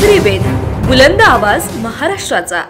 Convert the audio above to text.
रत्नागिरी वेद बुलंद आवाज महाराष्ट्राचा.